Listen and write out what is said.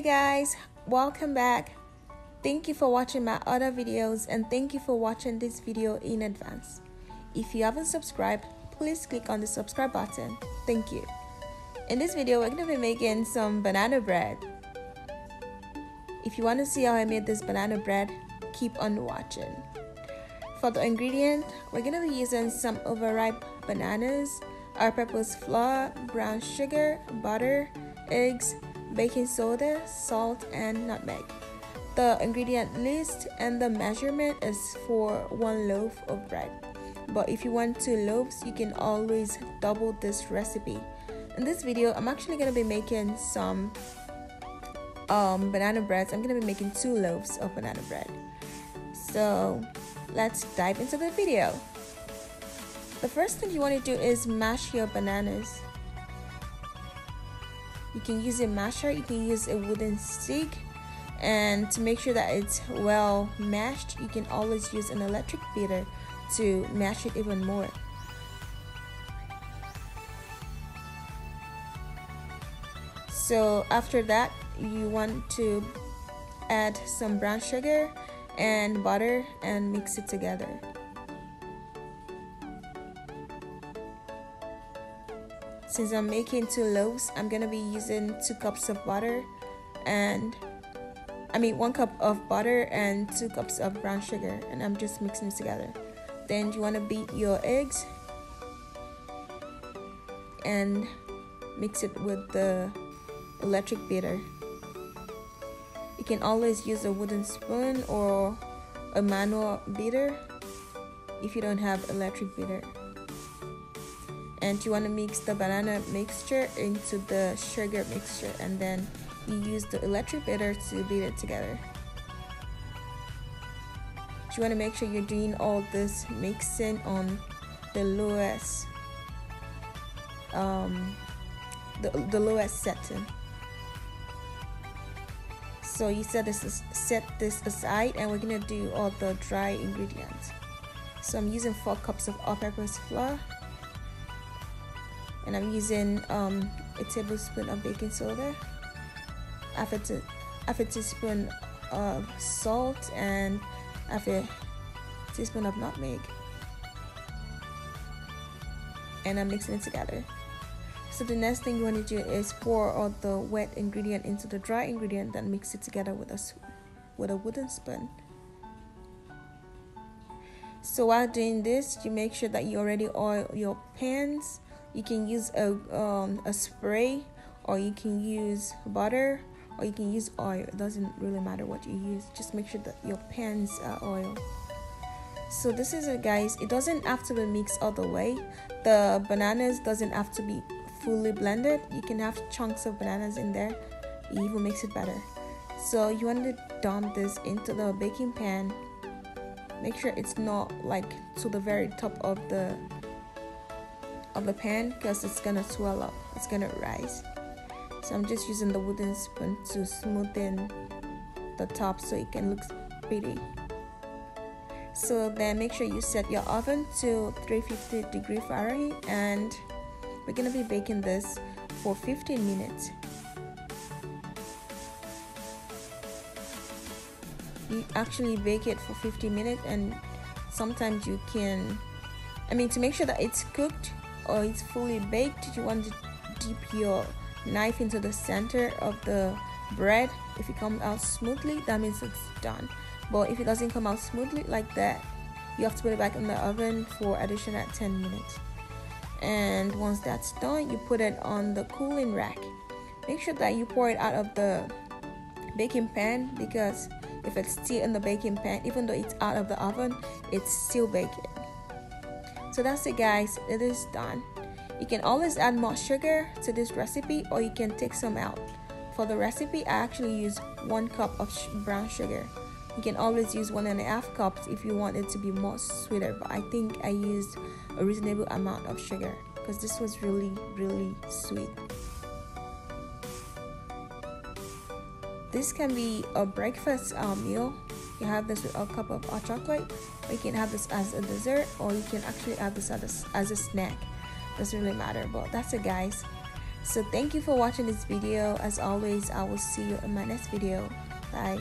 guys, welcome back. Thank you for watching my other videos and thank you for watching this video in advance. If you haven't subscribed, please click on the subscribe button. Thank you. In this video, we're going to be making some banana bread. If you want to see how I made this banana bread, keep on watching. For the ingredient, we're going to be using some overripe bananas, all-purpose flour, brown sugar, butter, eggs, baking soda, salt, and nutmeg. The ingredient list and the measurement is for one loaf of bread. But if you want two loaves, you can always double this recipe. In this video, I'm actually going to be making some um, banana breads. I'm going to be making two loaves of banana bread. So let's dive into the video. The first thing you want to do is mash your bananas. You can use a masher, you can use a wooden stick, and to make sure that it's well mashed, you can always use an electric beater to mash it even more. So after that, you want to add some brown sugar and butter and mix it together. Since I'm making two loaves, I'm gonna be using two cups of butter and I mean one cup of butter and two cups of brown sugar and I'm just mixing it together. Then you wanna beat your eggs and mix it with the electric beater. You can always use a wooden spoon or a manual beater if you don't have electric beater. And you want to mix the banana mixture into the sugar mixture and then you use the electric beater to beat it together. You want to make sure you're doing all this mixing on the lowest um, the, the lowest setting. So you set this set this aside and we're gonna do all the dry ingredients. So I'm using four cups of all-purpose flour and I'm using um, a tablespoon of baking soda half a, half a teaspoon of salt and half a teaspoon of nutmeg and I'm mixing it together so the next thing you want to do is pour all the wet ingredient into the dry ingredient, then mix it together with a with a wooden spoon. So while doing this, you make sure that you already oil your pans. You can use a um, a spray, or you can use butter, or you can use oil. It doesn't really matter what you use. Just make sure that your pans are oil. So this is it, guys. It doesn't have to be mixed all the way. The bananas doesn't have to be fully blended you can have chunks of bananas in there it even makes it better so you want to dump this into the baking pan make sure it's not like to the very top of the of the pan because it's gonna swell up. It's gonna rise. So I'm just using the wooden spoon to smoothen the top so it can look pretty. So then make sure you set your oven to 350 degree Fahrenheit and we're gonna be baking this for 15 minutes. You actually bake it for 15 minutes and sometimes you can I mean to make sure that it's cooked or it's fully baked you want to dip your knife into the center of the bread. If it comes out smoothly that means it's done. But if it doesn't come out smoothly like that you have to put it back in the oven for additional 10 minutes. And once that's done you put it on the cooling rack. Make sure that you pour it out of the baking pan because if it's still in the baking pan even though it's out of the oven it's still baking so that's it guys. It is done. You can always add more sugar to this recipe or you can take some out. For the recipe i actually use one cup of brown sugar. You can always use one and a half cups if you want it to be more sweeter but i think i used a reasonable amount of sugar because this was really really sweet. This can be a breakfast uh, meal you have this with a cup of hot chocolate or you can have this as a dessert or you can actually have this as a, as a snack. Doesn't really matter but that's it guys. So thank you for watching this video. As always i will see you in my next video. Bye